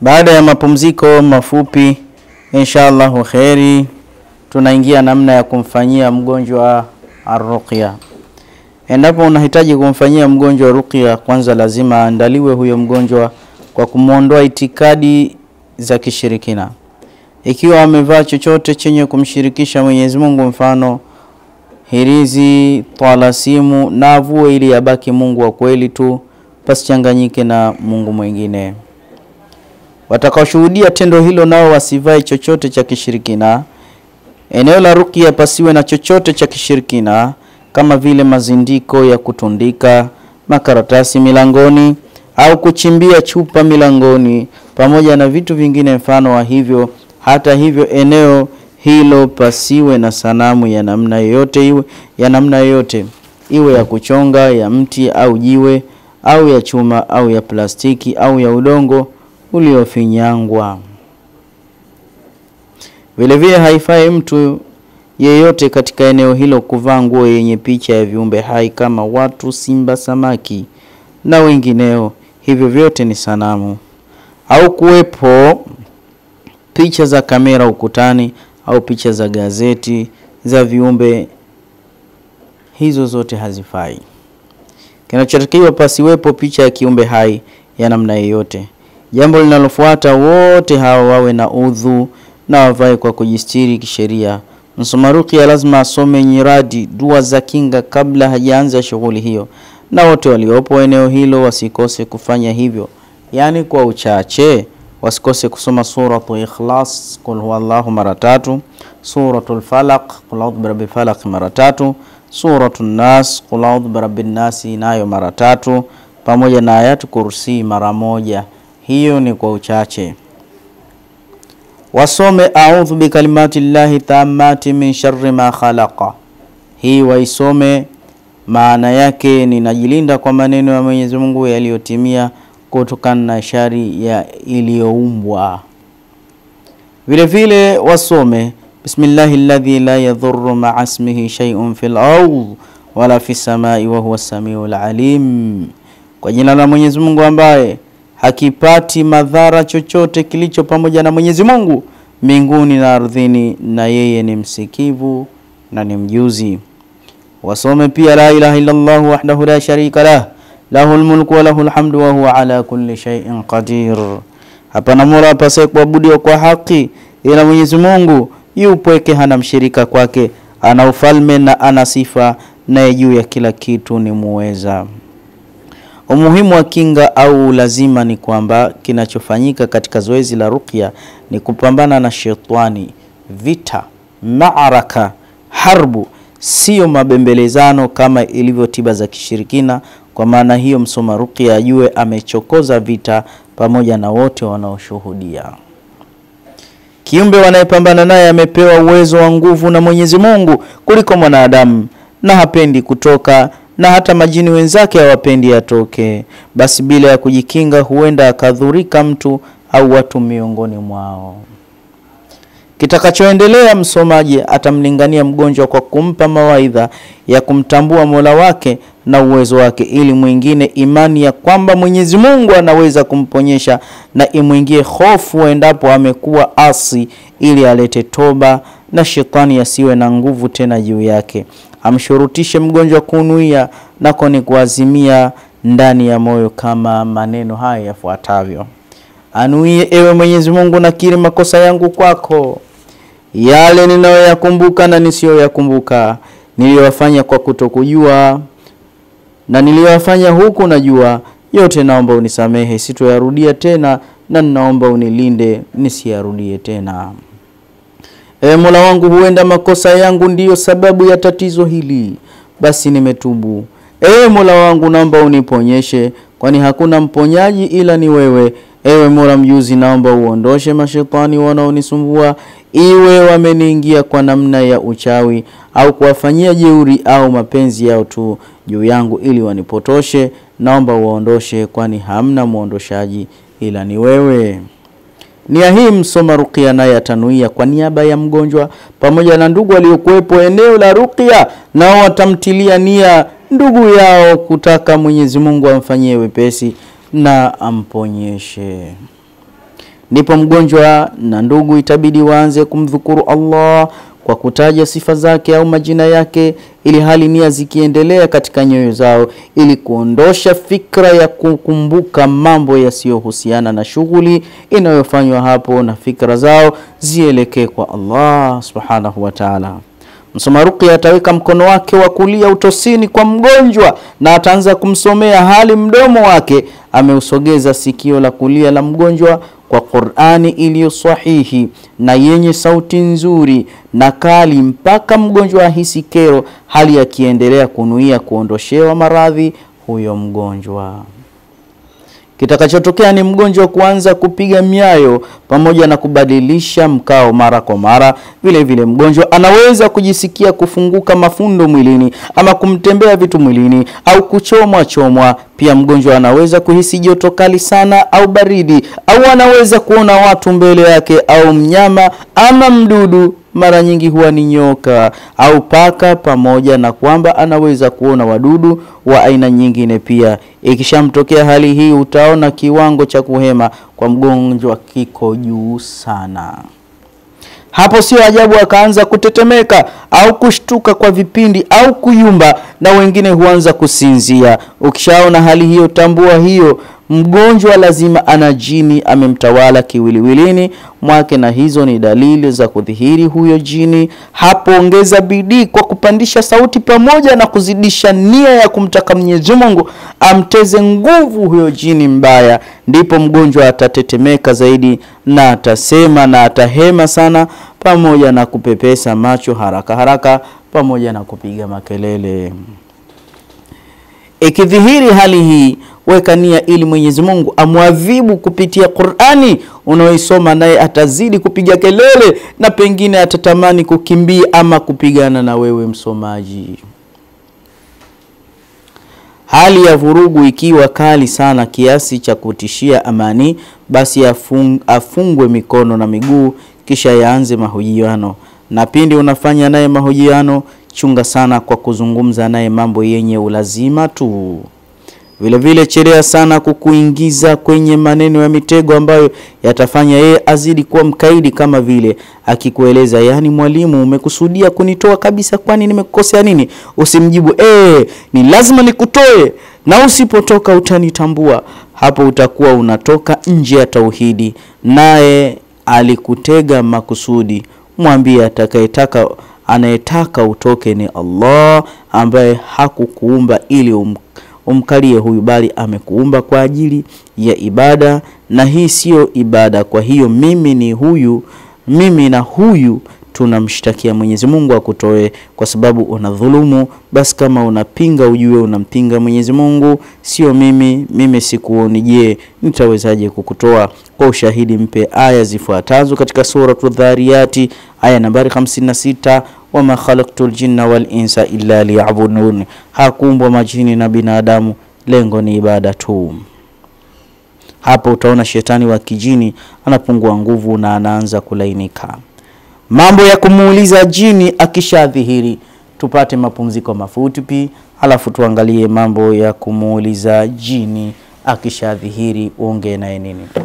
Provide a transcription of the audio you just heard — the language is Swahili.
Baada ya mapumziko mafupi, insha Allahu kheri, tunaingia namna ya kumfanyia mgonjwa arruqya. Endapo unahitaji kumfanyia mgonjwa ruqya, kwanza lazima aandaliwe huyo mgonjwa kwa kumwondoa itikadi za kishirikina. Ikiwa amevaa chochote chenye kumshirikisha Mwenyezi Mungu, mfano hirizi, twalasimu, na avue ili yabaki Mungu wa kweli tu, pasichanganyike na Mungu mwingine. Watakaoshuhudia tendo hilo nao wasivae chochote cha kishirikina. Eneo la rukia pasiwe na chochote cha kishirikina kama vile mazindiko ya kutundika makaratasi milangoni au kuchimbia chupa milangoni pamoja na vitu vingine mfano wa hivyo. Hata hivyo, eneo hilo pasiwe na sanamu ya namna yoyote iwe ya namna yoyote iwe ya kuchonga, ya mti au jiwe au ya chuma au ya plastiki au ya udongo uliofinyangwa. Vilevile haifai mtu yeyote katika eneo hilo kuvaa nguo yenye picha ya viumbe hai kama watu, simba, samaki na wengineo. Hivyo vyote ni sanamu. Au kuwepo picha za kamera ukutani au picha za gazeti za viumbe, hizo zote hazifai. Kinachotakiwa pasiwepo picha ya kiumbe hai ya namna yoyote. Jambo linalofuata, wote hawa wawe na udhu na wavae kwa kujistiri kisheria. Msoma ruqya lazima asome nyiradi, dua za kinga kabla hajaanza shughuli hiyo, na wote waliopo eneo hilo wasikose kufanya hivyo, yaani kwa uchache wasikose kusoma suratu Ikhlas, qul huwallahu mara tatu, suratul Falaq, qul a'udhu birabbil falaq mara tatu, suratu Nas, qul a'udhu birabbin nasi nayo mara tatu, pamoja na ayatu kursi mara moja. Hiyo ni kwa uchache. Wasome a'udhu bikalimati llahi tammati min sharri ma khalaqa. Hii waisome, maana yake ninajilinda kwa maneno ya Mwenyezi Mungu yaliyotimia kutokana na shari ya iliyoumbwa. Vile vile wasome bismillahi alladhi la yadhurru ma'a ismihi shay'un fil ardh wala fis samai wa huwa samiul alim, kwa jina la Mwenyezi Mungu ambaye hakipati madhara chochote kilicho pamoja na Mwenyezi Mungu mbinguni na ardhini, na yeye ni msikivu na ni mjuzi. Wasome pia la ilaha illa Allah wahdahu la sharika lah lahul mulku wa lahul hamdu wa huwa ala kulli shay'in qadir. Hapana mola apasaye kuabudiwa kwa haki ila Mwenyezi Mungu, yupweke, hana mshirika kwake, ana ufalme na ana sifa, naye juu ya kila kitu ni muweza. Umuhimu wa kinga au lazima ni kwamba kinachofanyika katika zoezi la ruqya ni kupambana na shetani, vita, maaraka, harbu, siyo mabembelezano kama ilivyo tiba za kishirikina. Kwa maana hiyo, msoma ruqya ajue amechokoza vita pamoja na wote wanaoshuhudia. Kiumbe wanayepambana naye amepewa uwezo wa nguvu na Mwenyezi Mungu kuliko mwanadamu na hapendi kutoka na hata majini wenzake hawapendi atoke. Basi bila ya kujikinga, huenda akadhurika mtu au watu miongoni mwao. Kitakachoendelea, msomaji atamlingania mgonjwa kwa kumpa mawaidha ya kumtambua Mola wake na uwezo wake, ili mwingine imani ya kwamba Mwenyezi Mungu anaweza kumponyesha na imwingie hofu endapo amekuwa asi, ili alete toba na shetani asiwe na nguvu tena juu yake. Amshurutishe mgonjwa kunuia nako ni kuazimia ndani ya moyo kama maneno haya yafuatavyo: anuie, ewe Mwenyezi Mungu, nakiri makosa yangu kwako, yale ninayoyakumbuka na nisiyoyakumbuka, niliyowafanya kwa kutokujua na niliyowafanya huku najua, yote naomba unisamehe, sitoyarudia tena, na ninaomba unilinde nisiyarudie tena. E Mola wangu, huenda makosa yangu ndiyo sababu ya tatizo hili, basi nimetubu. E Mola wangu, naomba uniponyeshe, kwani hakuna mponyaji ila ni wewe. Ewe Mola mjuzi, naomba uondoshe mashetani wanaonisumbua, iwe wameniingia kwa namna ya uchawi au kuwafanyia jeuri au mapenzi yao tu juu yangu ili wanipotoshe. Naomba uondoshe, kwani hamna mwondoshaji ila ni wewe. Nia hii msoma ruqya naye atanuia kwa niaba ya mgonjwa pamoja na ndugu waliokuwepo eneo la ruqya, nao watamtilia nia ndugu yao kutaka Mwenyezi Mungu amfanyie wepesi na amponyeshe. ndipo mgonjwa na ndugu itabidi waanze kumdhukuru Allah kwa kutaja sifa zake au majina yake, ili hali nia zikiendelea katika nyoyo zao, ili kuondosha fikra ya kukumbuka mambo yasiyohusiana na shughuli inayofanywa hapo, na fikra zao zielekee kwa Allah subhanahu wa ta'ala. Msoma ruqya ataweka mkono wake wa kulia utosini kwa mgonjwa na ataanza kumsomea hali mdomo wake ameusogeza sikio la kulia la mgonjwa kwa Qur'ani iliyo sahihi na yenye sauti nzuri na kali mpaka mgonjwa ahisi kero, hali akiendelea kunuia kuondoshewa maradhi huyo mgonjwa. Kitakachotokea ni mgonjwa kuanza kupiga miayo pamoja na kubadilisha mkao mara kwa mara. Vile vile mgonjwa anaweza kujisikia kufunguka mafundo mwilini ama kumtembea vitu mwilini au kuchomwa chomwa. Pia mgonjwa anaweza kuhisi joto kali sana au baridi, au anaweza kuona watu mbele yake au mnyama ama mdudu mara nyingi huwa ni nyoka au paka, pamoja na kwamba anaweza kuona wadudu wa aina nyingine pia. Ikishamtokea hali hii, utaona kiwango cha kuhema kwa mgonjwa kiko juu sana. Hapo sio ajabu akaanza kutetemeka au kushtuka kwa vipindi au kuyumba, na wengine huanza kusinzia. Ukishaona hali hiyo, tambua hiyo mgonjwa lazima ana jini amemtawala kiwiliwilini mwake, na hizo ni dalili za kudhihiri huyo jini. Hapo ongeza bidii kwa kupandisha sauti pamoja na kuzidisha nia ya kumtaka Mwenyezi Mungu amteze nguvu huyo jini mbaya, ndipo mgonjwa atatetemeka zaidi na atasema na atahema sana, pamoja na kupepesa macho haraka haraka, pamoja na kupiga makelele. Ikidhihiri hali hii, weka nia ili Mwenyezi Mungu amwadhibu kupitia Qur'ani unaoisoma, naye atazidi kupiga kelele na pengine atatamani kukimbia ama kupigana na wewe msomaji. Hali ya vurugu ikiwa kali sana kiasi cha kutishia amani, basi afung, afungwe mikono na miguu kisha yaanze mahojiano, na pindi unafanya naye mahojiano chunga sana kwa kuzungumza naye mambo yenye ulazima tu. Vile vile chelea sana kukuingiza kwenye maneno ya mitego ambayo yatafanya yeye azidi kuwa mkaidi, kama vile akikueleza, yaani mwalimu, umekusudia kunitoa kabisa, kwani nimekukosea nini? Usimjibu ee, ni lazima nikutoe na usipotoka utanitambua. Hapo utakuwa unatoka nje ya tauhidi, naye alikutega makusudi. Mwambie atakayetaka anayetaka utoke ni Allah ambaye hakukuumba ili um, umkalie huyu, bali amekuumba kwa ajili ya ibada, na hii siyo ibada. Kwa hiyo mimi ni huyu, mimi na huyu tunamshtakia Mwenyezi Mungu akutoe, kwa sababu una dhulumu. Basi kama unapinga, ujue unampinga Mwenyezi Mungu, sio mimi. Mimi sikuoni, je, nitawezaje kukutoa? Kwa ushahidi mpe aya zifuatazo katika Suratu Dhariyati aya nambari 56 wama khalaqtu ljinna wal insa illa liyabudun, hakuumbwa majini na binadamu, lengo ni ibada tu. Hapo utaona shetani wa kijini anapungua nguvu na anaanza kulainika. Mambo ya kumuuliza jini akishadhihiri. Tupate mapumziko mafupi, alafu tuangalie mambo ya kumuuliza jini akishadhihiri. Uongee naye nini?